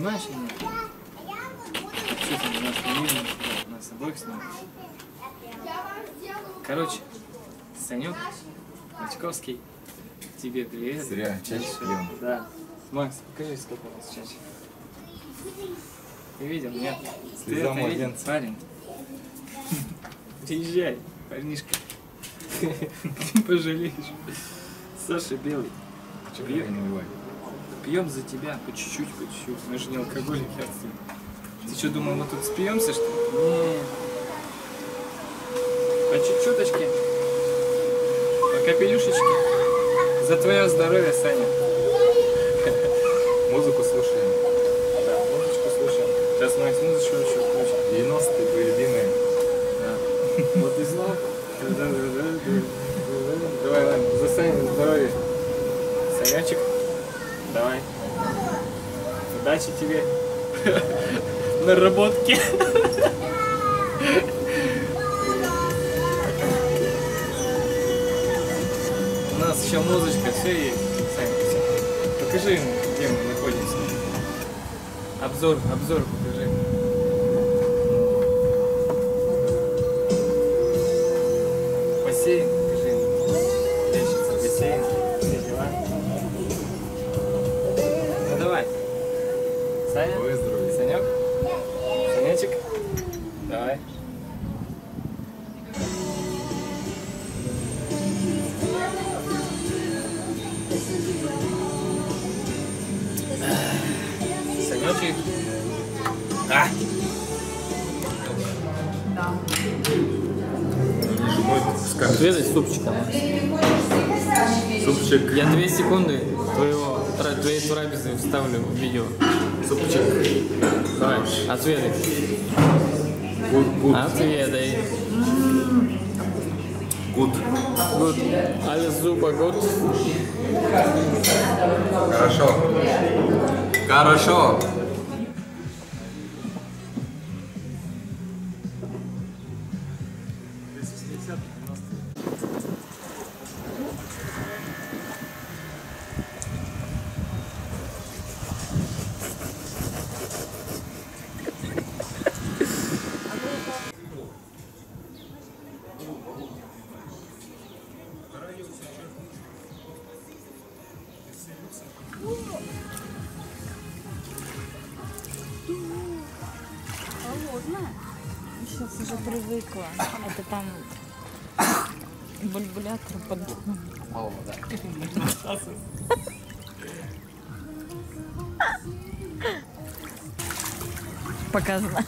Снимаешь или нет? Что там, нас не видно, нас обоих снимают. Короче, Санек, Мачковский, тебе привет. Зря чаще пьем. Да. Макс, покажи, сколько у нас чаще. Ты видел, нет? Ты Слеза это видел, парень? Приезжай, парнишка. Ты пожалеешь. Саша Белый. Чего не наливай? Пьем за тебя, по чуть-чуть, по чуть-чуть. Мы же не алкоголики отсюда. Ты что, думал, мы тут спьемся, что ли? Нет. По чуть-чуточке. По капелюшечке. За твое здоровье, Саня. Музыку слушаем. Да, музычку слушаем. Сейчас Макс музычку еще включим. 90-е твои любимые. Да. Вот и снова. Давай, ладно, за Саню здоровье. Санячек, давай. Удачи тебе. Наработки. У нас еще музычка, все есть. Всё. Покажи ему, где мы находимся. Обзор, обзор покажи. Бассейн, покажи. Лестница, бассейн, все дела. Саня? Твое здоровье. Санек? Санечек? Давай. Санечек? А! Отведай супчика. Супчик. Я две секунды твоего, твоей трапезы вставлю в видео. Супчик. Давай, отведай. Good, good, Отведай. good. Good. Alles super gut. Хорошо. Хорошо. Холодная. Сейчас уже привыкла. Это там бульбулятор под... Мало, да. Показано.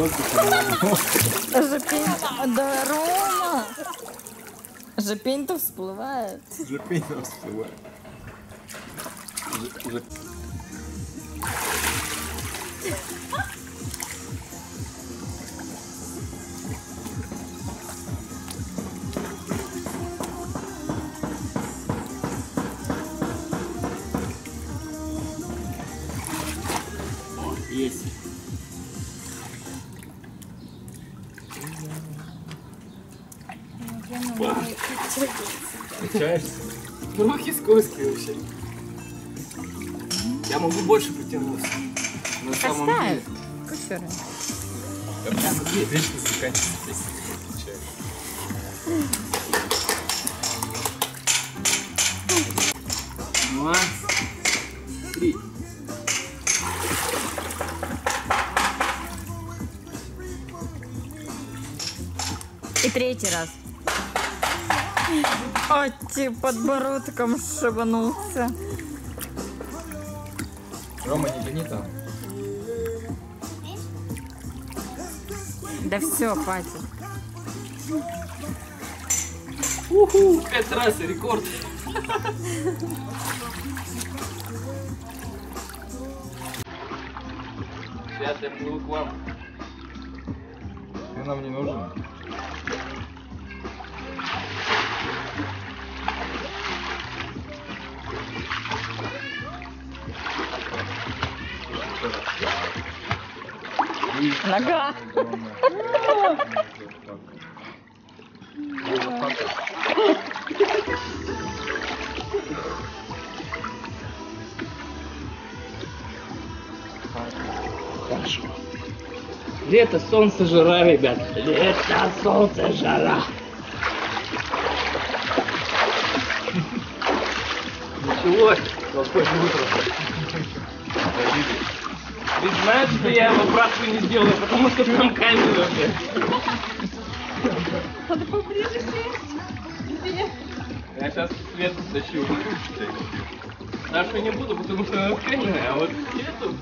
Эй. Жопень. Да, Рома. Жопень-то всплывает. Жопейно всплывает. Ж- Ну, руки скользкие вообще. Я могу больше потянуться. На самом деле. Вечно заканчивается, качаешь. Два, три. И третий раз. Оти подбородком шибанулся. Рома, не гони там. Да все, хватит. Уху, пять раз рекорд. Пятый плыл к вам. Ты нам не нужен. Нога. Хорошо. Лето, солнце, жара, ребят. Лето, солнце, жара. Началось. Волшебное утро. Ты знаешь, что я его правку не сделаю, потому что там камера. Я сейчас свет стащу. Нашу не буду, потому что она тканевая, а вот эту...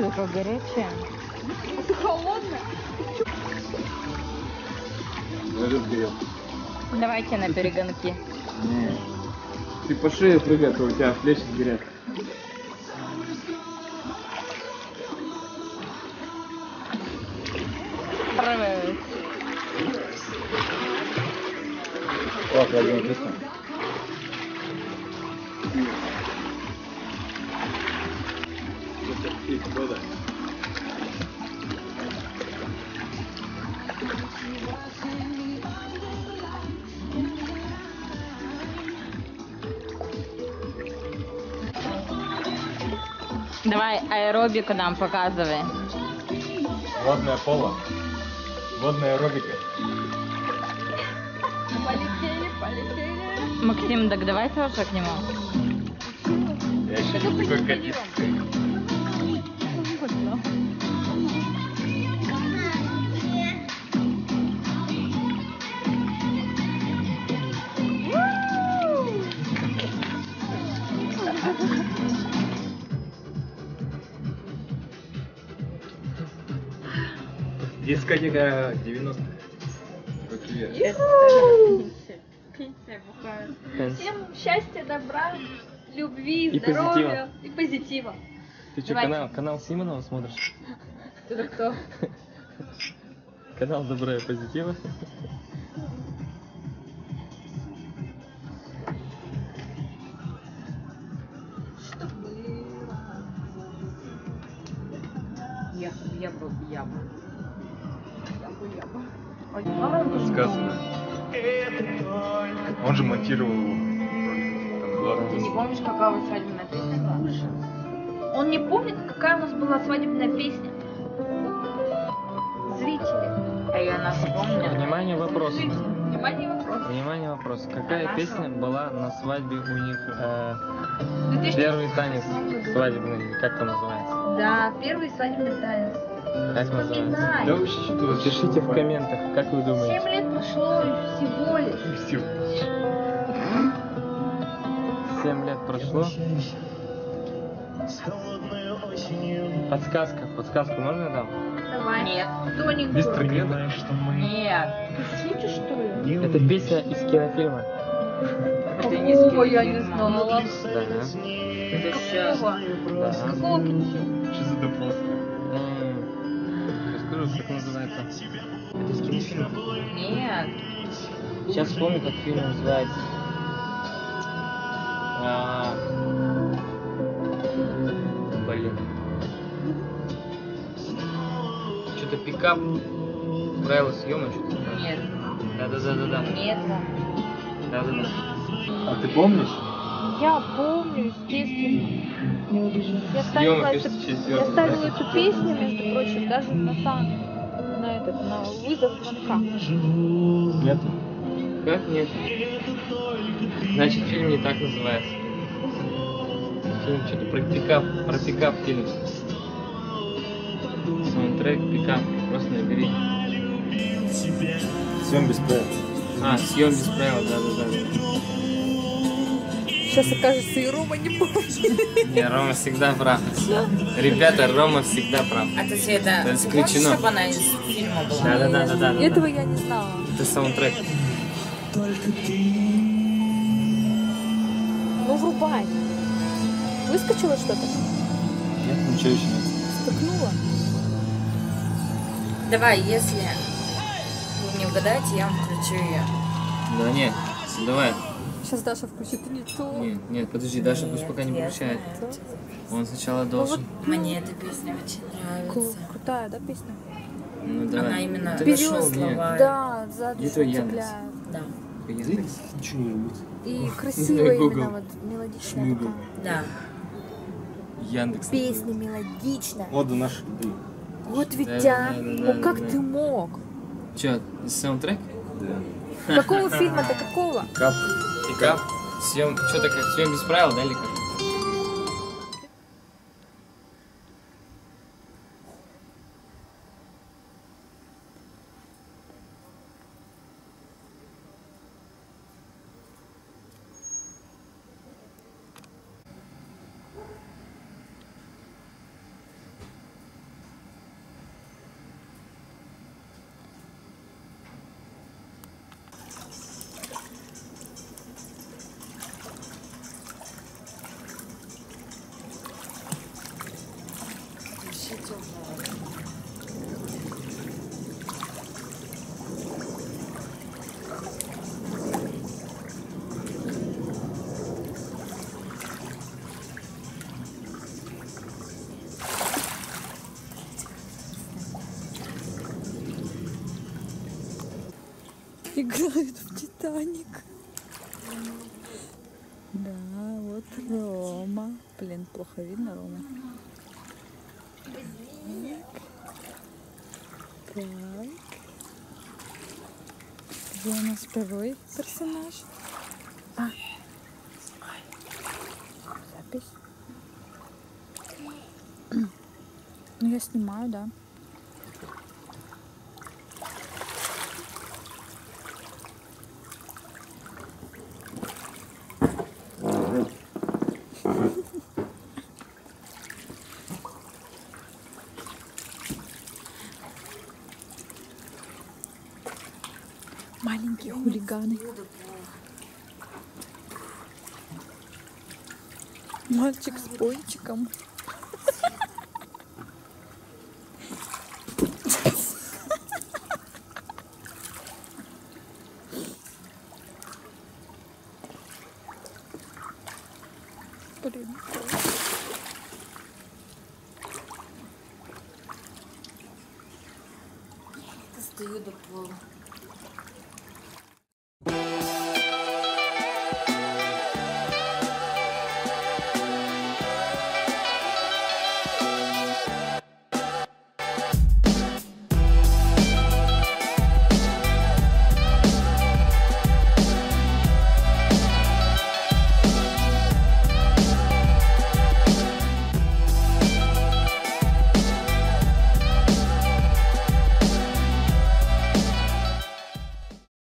Такое горячее. Давайте на перегонки. Не. Ты по шее прыгай, а то у тебя плечи сгорят. Прыгаю. О, я Давай аэробику нам показывай. Водное поло. Водная аэробика. Полетели, полетели. Максим, так давай тоже к нему. Я еще не такой. Дискотека 90-х. Какие? Пенсия бухает. Всем счастья, добра, любви, И здоровья и позитива. Ты что, канал, канал Симонова смотришь? Это кто? Канал Добрая Позитива. Что было? Я, я бы, я бы. Сказано. Он же монтировал его. Там была Ты не помнишь, какая у вас свадебная песня была? Он не помнит, какая у нас была свадебная песня. Зрители. А я напомню. Внимание, вопрос. Внимание, вопрос. Внимание, вопрос. Какая Хорошо. песня была на свадьбе у них? э, 2000 первый танец свадебный, как там называется? Да, первый свадебный танец. Как называется? Да вообще что-то... Пишите в комментах, как вы Семь думаете. лет прошло всего лишь. Всё. Семь лет прошло. Подсказка, подсказку можно я дам? Давай. Нет. Тоник. Без трагедии. Нет. Ты шутишь, что ли? Это песня из кинофильма. Это не О, я не знала. Да. Это сейчас. Какого? Да. Какого кинофильма? Что за допрос? Расскажу, как называется. Это кинофильма. Нет. Сейчас вспомню, как фильм называется. А, Блин. Что-то пикап. Правила съема, что-то. Нет. Да-да-да-да-да. Нет. Да-да-да. А ты помнишь? Я помню, естественно. Я ставила, эту, я ставила эту песню, между прочим, даже на сам, на этот, на вызов звонка. Нет. Как нет? Значит, фильм не так называется. Фильм что-то про пикап, про пикап фильм. Саундтрек, пикап, просто набери. Всем без правил. А, съем без правил, да-да-да. Сейчас окажется, и Рома не помнит. Не, Рома всегда прав. Ребята, Рома всегда прав. А ты себе это... Это исключено. чтобы она из фильма была? Да-да-да-да-да. Этого я не знала. Это саундтрек. Ну, врубай. Выскочило что-то? Нет, ничего еще нет. Стукнуло? Давай, если вы не угадаете, я вам включу ее. Да не, давай. Сейчас Даша включит не то. Нет, нет, подожди, Даша пусть пока не включает. Он сначала должен. Мне эта песня очень Кру- нравится. крутая, да, песня? Ну давай. Она именно Ты нашел, нет? слова. Да, всё Яндекс? цепляет. Да, Яндекс. Ничего не рвут. И красивая именно вот мелодичная такая. да. Яндекс. Песня мелодичная. Вот до нашей еды. Вот ведь, Да, а. да, да, Ну да, как да. ты мог? Че, саундтрек? Да. Какого фильма-то какого? Кап. Пикап? Съем, что так, съем без правил, да, или как? Вообще теплая. Играют в Титаник. Да, вот Рома. Блин, плохо видно Рома. Так. Где у нас второй персонаж? А. Запись. Ну, я снимаю, да. Хулиганы. Мальчик с пончиком. Блин. Стою до пола.